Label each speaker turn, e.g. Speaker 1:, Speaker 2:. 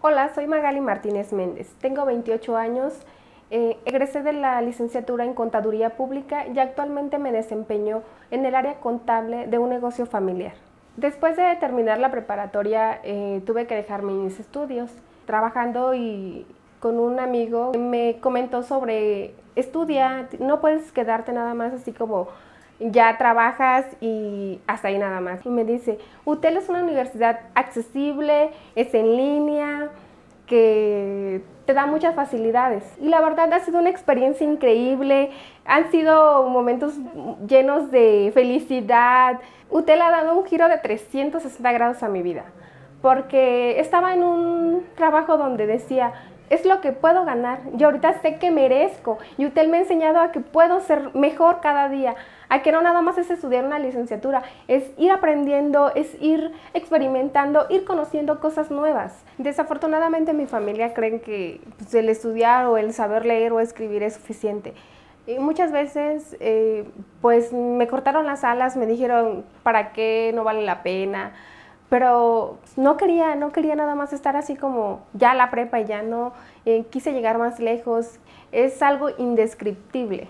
Speaker 1: Hola, soy Magali Martínez Méndez. Tengo 28 años. Eh, egresé de la licenciatura en Contaduría Pública y actualmente me desempeño en el área contable de un negocio familiar. Después de terminar la preparatoria eh, tuve que dejar mis estudios. Trabajando y con un amigo me comentó sobre estudia, no puedes quedarte nada más así como ya trabajas y hasta ahí nada más. Y me dice, UTEL es una universidad accesible, es en línea, que te da muchas facilidades. Y la verdad ha sido una experiencia increíble, han sido momentos llenos de felicidad. UTEL ha dado un giro de 360 grados a mi vida, porque estaba en un trabajo donde decía, es lo que puedo ganar. Yo ahorita sé que merezco y usted me ha enseñado a que puedo ser mejor cada día, a que no nada más es estudiar una licenciatura, es ir aprendiendo, es ir experimentando, ir conociendo cosas nuevas. Desafortunadamente mi familia creen que pues, el estudiar o el saber leer o escribir es suficiente. Y muchas veces, eh, pues me cortaron las alas, me dijeron, ¿para qué? No vale la pena pero no quería, no quería nada más estar así como ya la prepa y ya no, eh, quise llegar más lejos, es algo indescriptible.